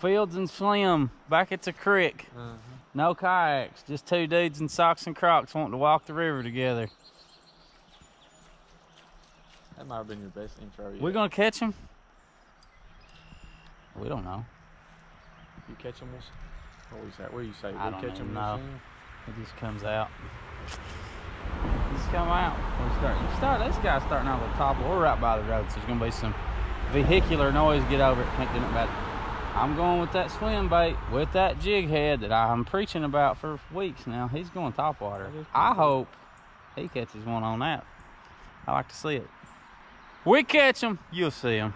Fields and Slim back at the creek. Uh-huh. No kayaks, just two dudes in socks and crocs wanting to walk the river together. That might have been your best intro yet. We gonna catch him? We don't know. You catch s- what you say? What do you say? I we don't catch even them, know. we'll see 'em? It just comes out. Just come out. We start. You start. This guy's starting out the top. We're right by the road, so there's gonna be some vehicular noise. Get over it. Can't do nothing about it. I'm going with that swim bait with that jig head that I'm preaching about for weeks now. He's going top water. I hope he catches one on that. I like to see it. We catch him, you'll see him.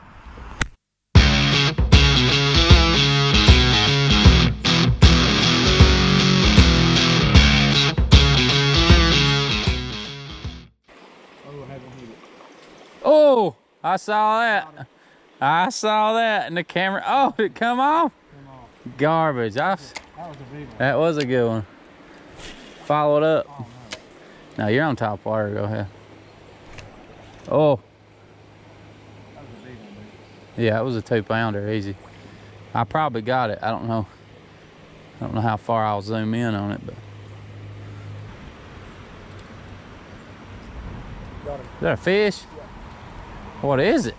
Oh, I saw that. I saw that in the camera. Oh, did it come off? Garbage. I, That was a big one. that was a good one. Follow it up. Oh, No, you're on top water. Go ahead. Oh, That was a big one, dude. yeah, it was a two pounder, easy. I probably got it. I don't know. I don't know how far I'll zoom in on it, but is that a fish? What is it?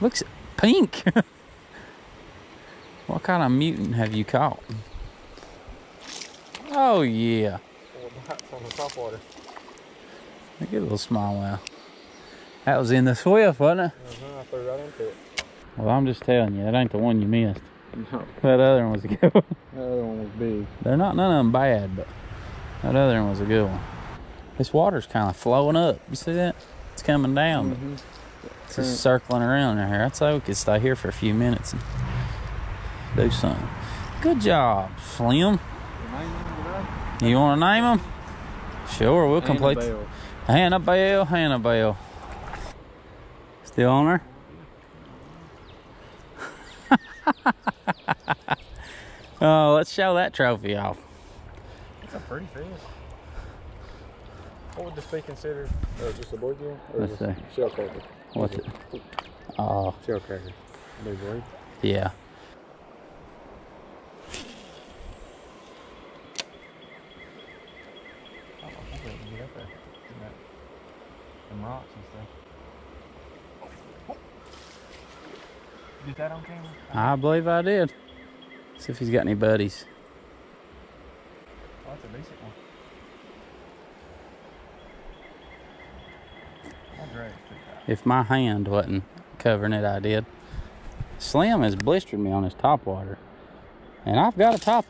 Looks pink. what kind of mutant have you caught? Oh yeah. On the top water. Look at a little small one. That was in the Swift, wasn't it? Uh-huh, I threw right into it. Well, I'm just telling you, that ain't the one you missed. No, That other one was a good one. That other one was big. They're not none of them bad, but that other one was a good one. This water's kind of flowing up. You see that? It's coming down, but Mhm. It's just circling around in here. I'd say we could stay here for a few minutes and do something. Good job, Slim. You want to name them? Sure, we'll complete. Hannibal, Hannibal. Still on her? oh, let's show that trophy off. It's a pretty fish. What would this be considered? Uh, just a bluegill? Or Let's just see. Shell cracker. What's it? Oh, Shell cracker. Big boy. yeah. I don't think we can get up there. in that- Them rocks and stuff. Get that on camera? I believe I did. See if he's got any buddies. Oh, that's a decent one. My drag's too tight. If my hand wasn't covering it, I did. Slim has blistered me on his top water. And I've got a top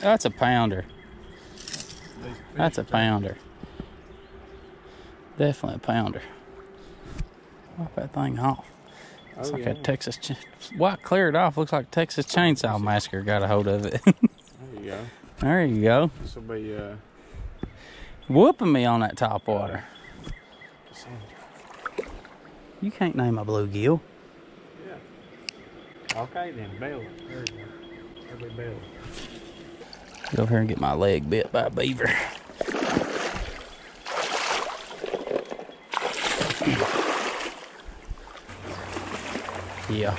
That's a pounder. That's a fish are tight. pounder. Definitely a pounder. Wipe that thing off. It's Oh, like yeah. a Texas. Ch- Why clear it off? Looks like Texas Chainsaw Massacre got a hold of it. There you go. there you go. This will be uh, Whooping me on that top water. You can't name a bluegill. Yeah. Okay then, Bell. There you go. That'll Bell. Go over here and get my leg bit by a beaver. Yeah.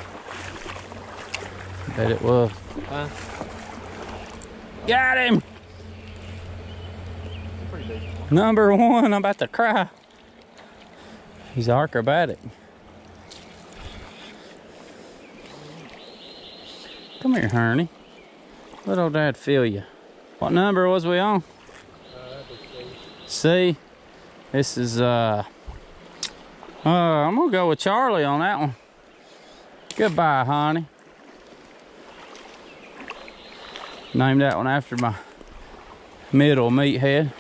Bet it was. Huh? Got him! Number one, I'm about to cry. He's acrobatic. Come here, Herney. Let old dad feel you. What number was we on? Uh, sweet. C. This is uh uh I'm gonna go with Charlie on that one. Goodbye, honey. Named that one after my middle meathead.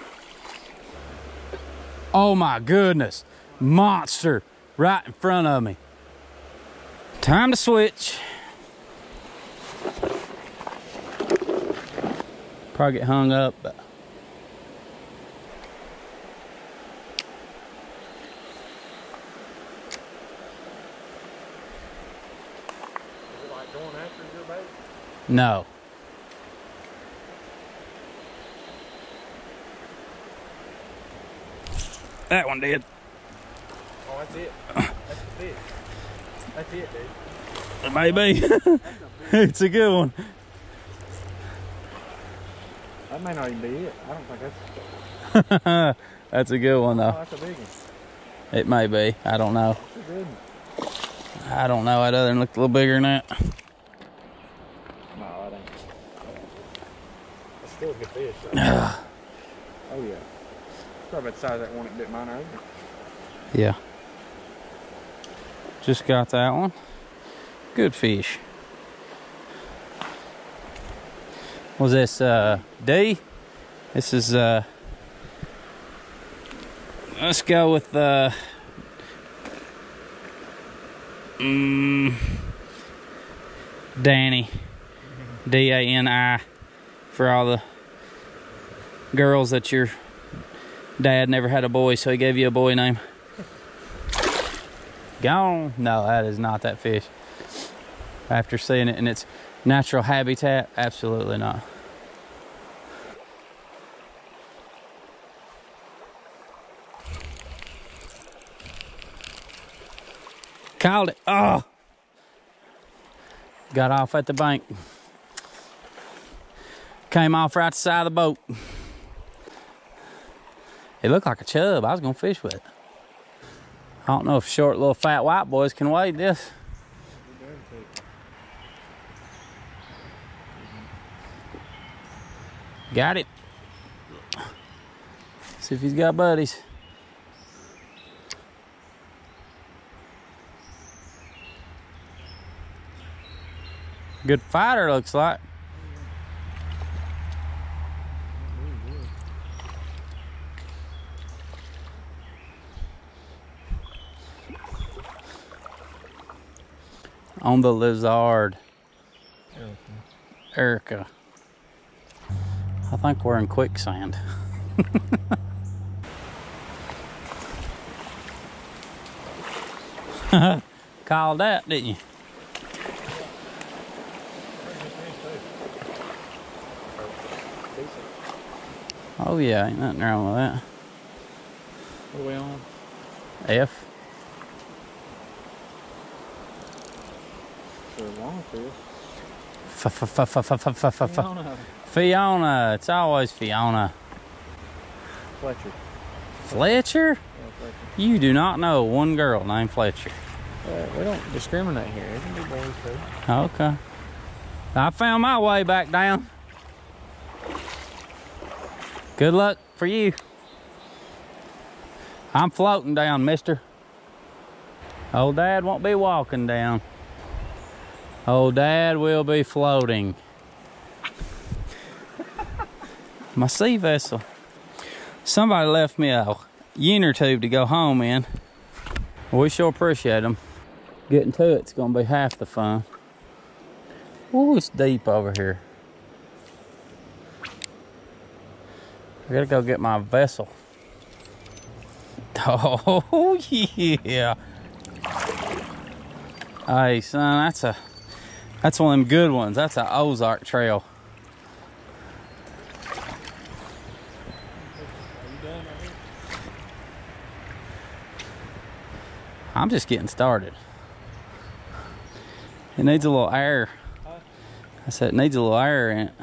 Oh my goodness. Monster right in front of me. Time to switch. Probably get hung up, but no. That one did. Oh, that's it. That's the fish. That's it, dude. Maybe. It's a good one. That may not even be it. I don't think that's. that's a good one though. Oh, that's a big one. It may be. I don't know. That's a good one. I don't know. That other one looked a little bigger than that. No, that ain't. That's still a good fish. though. oh yeah. It's probably about the size of that one that bit mine earlier. Yeah. Just got that one. Good fish. Was this uh D? This is uh let's go with uh mm, Danny. D A N I for all the girls that your dad never had a boy, so he gave you a boy name. Gone. No, that is not that fish. After seeing it in its natural habitat, absolutely not. Called it. Oh. Got off at the bank. Came off right the side of the boat. It looked like a chub. I was gonna fish with it. I don't know if short little fat white boys can wade this. Got it. See if he's got buddies. Good fighter looks like. On the lizard. Erica. Erica. I think we're in quicksand. Called that, didn't you? Oh yeah, ain't nothing wrong with that. What are we on? F. For a long fish. Fiona. Fiona. It's always Fiona. Fletcher. Fletcher? Yeah, Fletcher. You do not know one girl named Fletcher. Uh, we don't discriminate here. It can be boys too. Okay. I found my way back down. Good luck for you. I'm floating down, mister. Old dad won't be walking down. Old dad will be floating. My sea vessel. Somebody left me a yener tube to go home in. We sure appreciate them. Getting to it's gonna be half the fun. Ooh, it's deep over here. I gotta go get my vessel. Oh yeah. Hey son, that's a that's one of them good ones. That's an Ozark trail. I'm just getting started. It needs a little air. I said it needs a little air in it.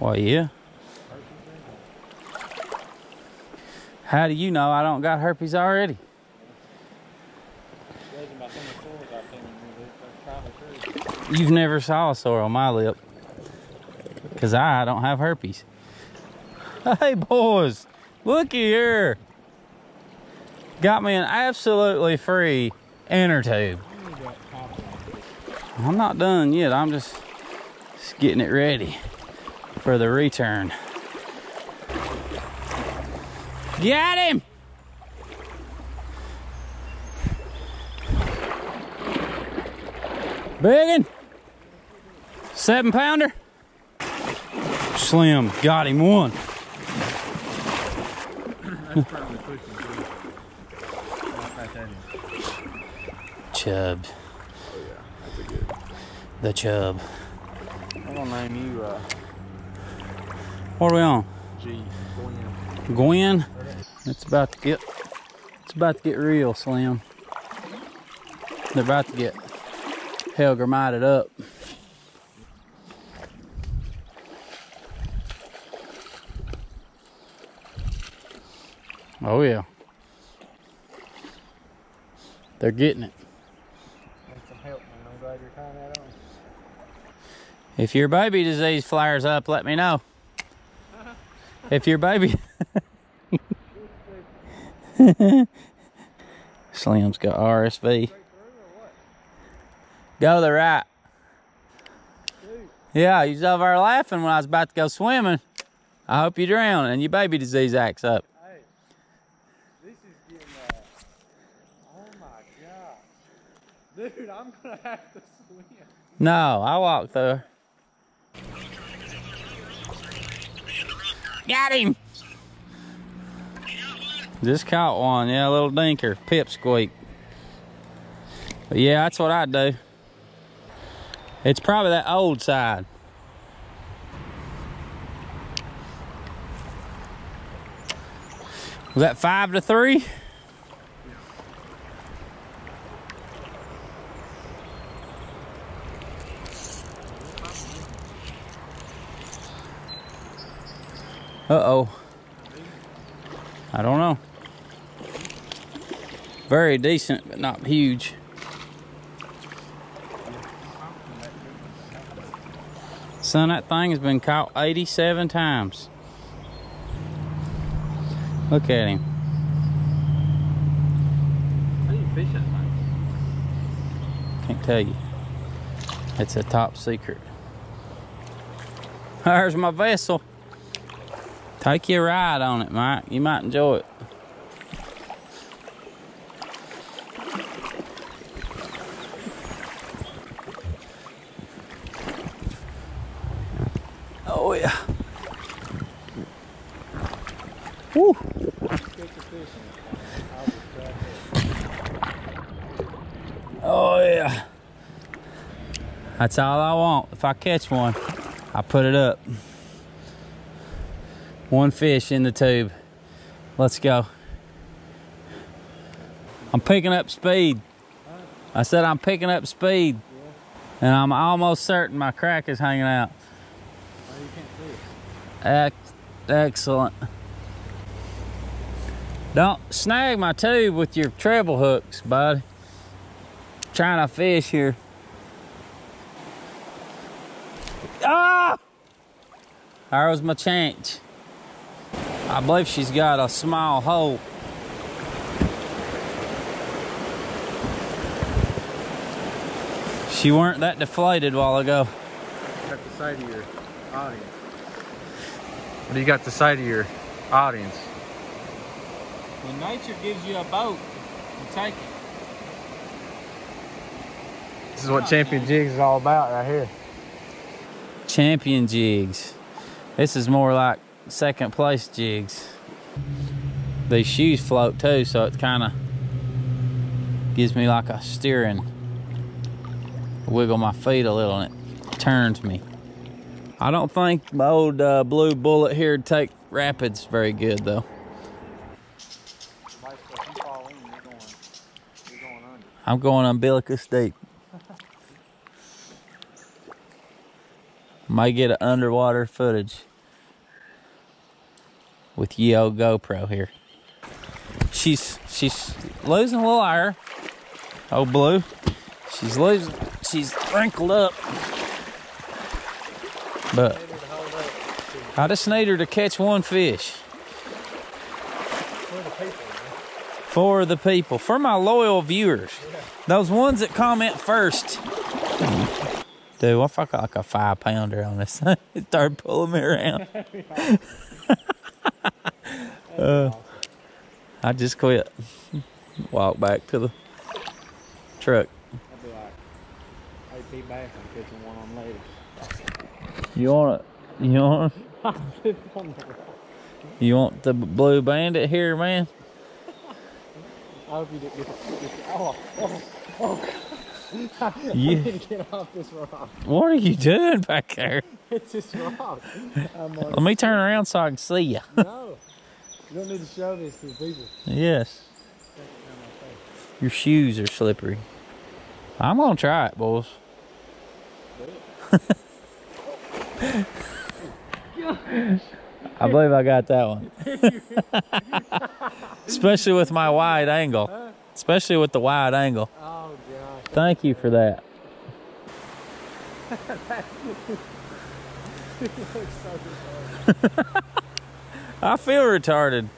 Well, yeah. How do you know I don't got herpes already? Judging by some of the sores I've seen, they're probably true. You've never saw a sore on my lip. Because I don't have herpes. Hey, boys, looky here. Got me an absolutely free inner tube. I'm not done yet. I'm just, just getting it ready for the return. Got him! Biggin. Seven pounder. Slim. Got him one. Chub. Oh yeah. The chub. I'm gonna name you uh, What are we on? G. Gwen. Gwen. It's about to get it's about to get real, Slim. They're about to get Helger up. Oh yeah. They're getting it. Need some help, man. I'm glad you're tying that on. If your baby disease flares up, let me know. If your baby Slim's got RSV. Go to the right. Yeah, you was over there laughing when I was about to go swimming. I hope you drown and your baby disease acts up. Hey, this is getting, uh, oh my gosh. Dude, I'm gonna have to swim. No, I walked through. Got him. Just caught one, yeah, a little dinker, pipsqueak. But yeah, that's what I do. It's probably that old side. Was that five to three? Uh-oh. I don't know. Very decent, but not huge. Son, that thing has been caught 87 times. Look at him. How do you fish that thing? Can't tell you. It's a top secret. There's my vessel. Take your ride on it, Mike. You might enjoy it. Oh yeah. Woo. Oh yeah. That's all I want. If I catch one, I put it up. One fish in the tube. Let's go. I'm picking up speed. I said I'm picking up speed. And I'm almost certain my crack is hanging out. Excellent. Don't snag my tube with your treble hooks, bud. Trying to fish here. Ah! There was my chance. I believe she's got a small hole. She weren't that deflated while ago. Got the side of your audience. What do you got the side of your audience? When nature gives you a boat, you take it. This is what Champion Jigs is all about right here. champion jigs. This is more like second place jigs. These shoes float too, so it kind of gives me like a steering. Wiggle my feet a little and it turns me. I don't think my old uh, blue bullet here take rapids very good though. I'm going umbilicus deep. Might get an underwater footage with Yo GoPro here. She's she's losing a little air. Oh blue. She's losing she's wrinkled up. But I just need her to catch one fish. for the people, for my loyal viewers, those ones that comment first. Dude, what if I got like a five pounder on this? Start pulling me around. uh, I just quit. Walk back to the truck. I'd be like, back. I'm catching one on later. You want it? You want? it? You want the blue bandit here, man? I hope you didn't get the oh, oh, oh. I Yeah. need to get off this rock. What are you doing back there? It's this rock. Let me turn around so I can see you. No, you don't need to show this to the people. Yes. Take it down my face. Your shoes are slippery. I'm gonna try it, boys. I believe I got that one. Especially with my wide angle. Especially with the wide angle. Oh gosh. Thank you for that. I feel retarded.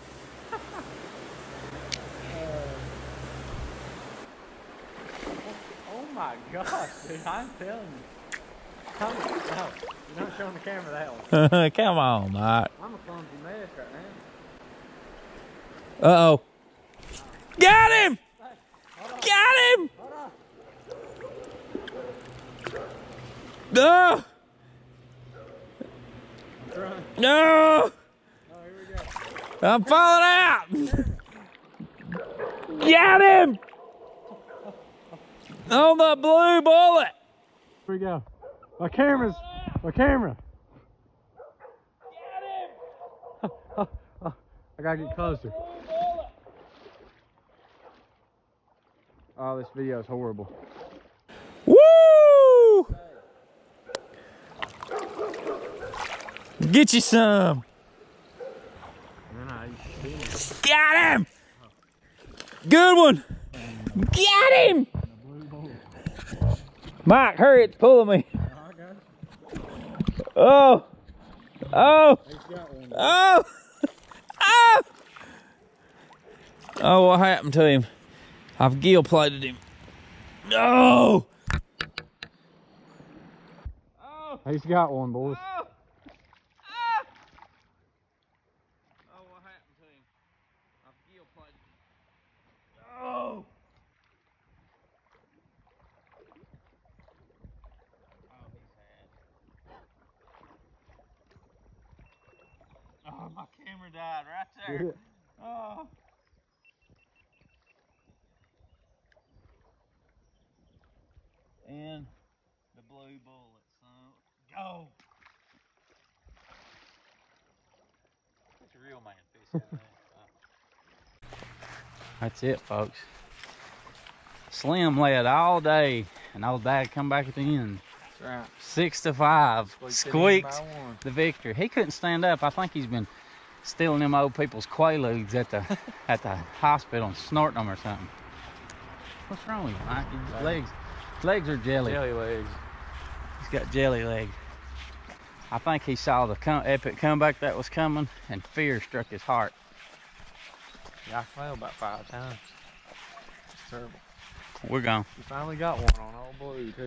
Oh my gosh, dude, I'm telling you. I'm, no, you're not showing the camera that one. Come on, Mike. I'm a clumsy mess right now. Uh oh. Got him! Got him! No! No! Oh, here we go. I'm falling out! Got him! On the blue bullet! Here we go. My camera's, my camera. Get him! I gotta get closer. Oh, this video is horrible. Woo! Get you some. Got him! Good one. Got him! Mike, hurry, it's pulling me. Oh! Oh! Oh! Oh! Oh, what happened to him? I've gill plated him. No! Oh! He's got one, boys. Oh! Ah! Oh, what happened to him? I've gill plated him. Oh! Oh, he's sad. Oh, my died right there. Oh. And the blue bullet, son. Go! That's a real man fish. isn't it? That's it, folks. Slim led all day, and old dad come back at the end. That's right. Six to five. Squeaked Squeaked the victory. He couldn't stand up. I think he's been stealing them old people's quaaludes at the at the hospital and snorting them or something. What's wrong with you, Mike? His legs, his legs are jelly. Jelly legs. He's got jelly legs. I think he saw the com epic comeback that was coming, and fear struck his heart. Yeah, I fell about five times. It's terrible. We're gone. We finally got one on all blue too.